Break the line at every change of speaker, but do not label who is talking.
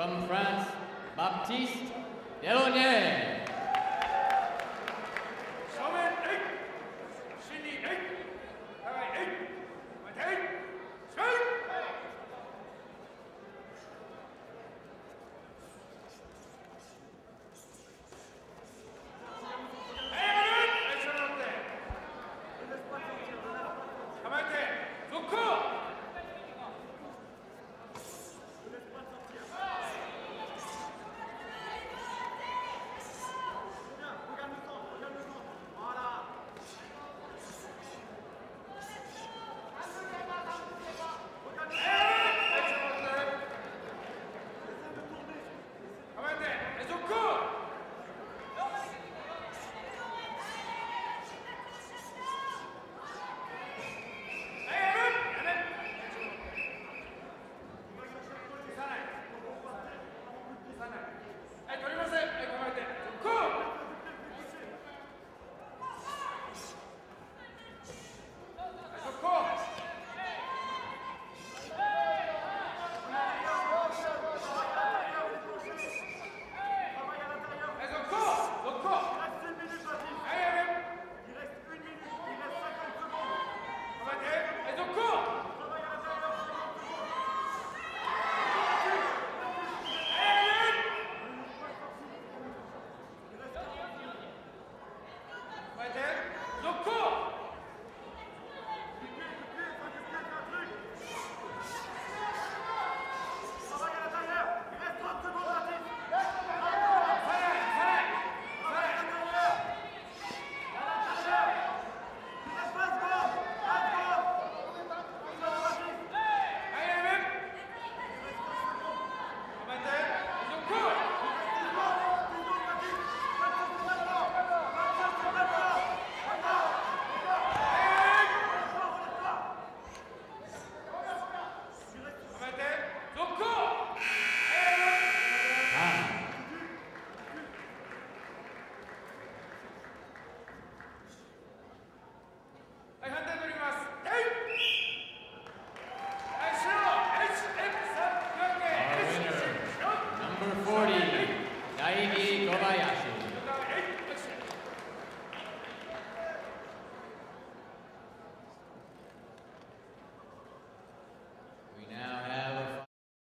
From France, Baptiste Delaunay.